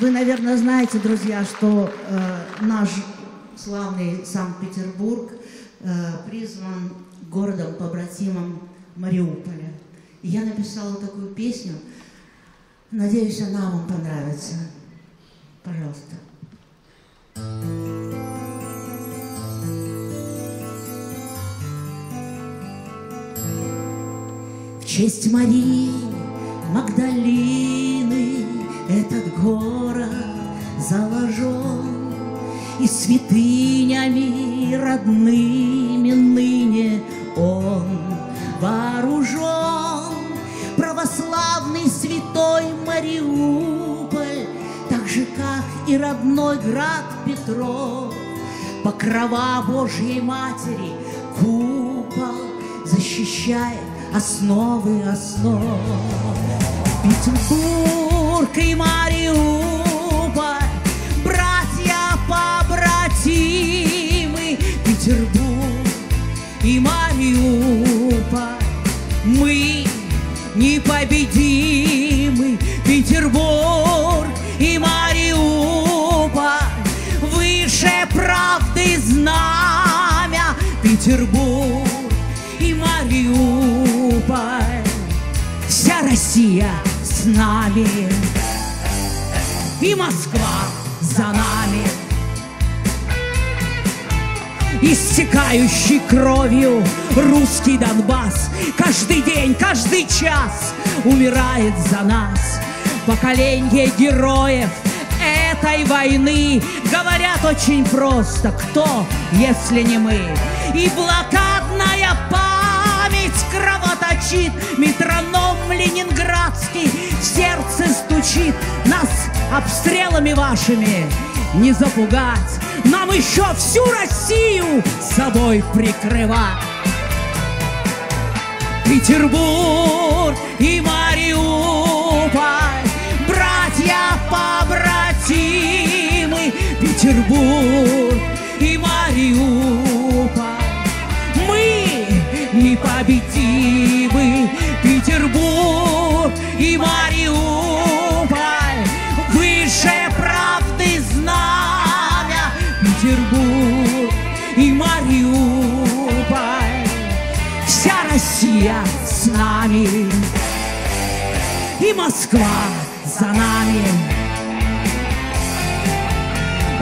Вы, наверное, знаете, друзья, что э, наш славный Санкт-Петербург э, призван городом-побратимом Мариуполя. И я написала такую песню. Надеюсь, она вам понравится. Пожалуйста. В честь Марии Магдалины этот город заложен И святынями родными ныне он вооружен. Православный святой Мариуполь, Так же, как и родной град Петров, Покрова Божьей Матери купол защищает основы основ. Петербург и Мариуполь, и Мариуполь, мы непобедимы, Петербург и Мариуполь, выше правды знамя, Петербург и Мариуполь. Вся Россия с нами и Москва за нами. Истекающий кровью русский Донбасс. Каждый день, каждый час умирает за нас. Поколение героев этой войны Говорят очень просто, кто, если не мы? И блокадная память кровоточит Метроном ленинградский сердце стучит Нас обстрелами вашими не запугать. Нам еще всю Россию собой прикрывать. Петербург и Мариуполь, братья-побратимы, Петербург и Мариуполь. Мы непобедимы, Петербург Петербург и Мариуполь. Вся Россия с нами и Москва за нами.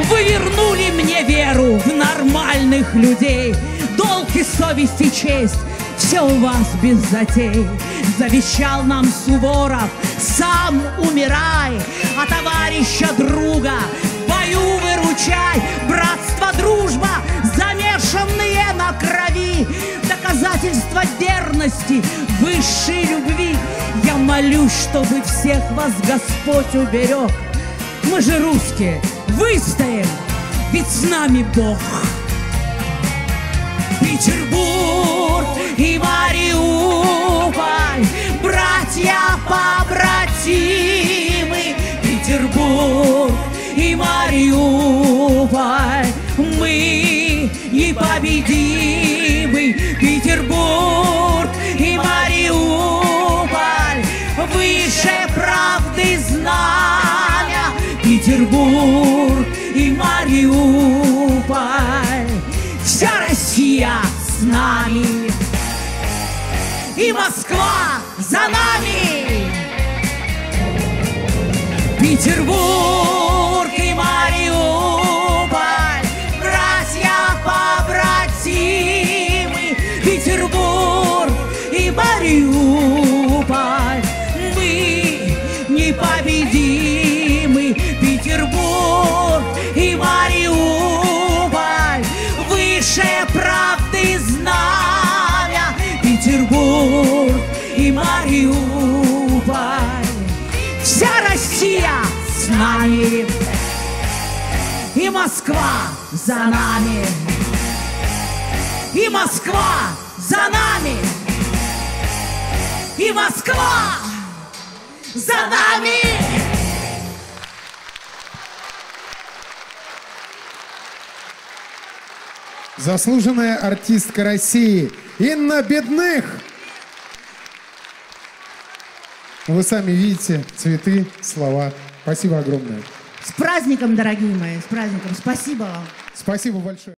Вы вернули мне веру в нормальных людей, долг и совесть и честь, все у вас без затей. Завещал нам Суворов, сам умирай, а товарища друга молюсь, чтобы всех вас Господь уберег. Мы же русские, выстоим, ведь с нами Бог. Петербург и Мариуполь, братья-побратимы, Петербург и Мариуполь, мы непобедимы, знамя, Петербург и Мариуполь, вся Россия с нами. И Москва за нами. Петербург и Мариуполь, братья-побратимы, Петербург и Мариуполь, мы непобедимы, Мариуполь. Вся Россия с нами и Москва за нами. И Москва за нами. И Москва за нами. Заслуженная артистка России Инна Бедных. Вы сами видите цветы, слова. Спасибо огромное. С праздником, дорогие мои, с праздником. Спасибо вам. Спасибо большое.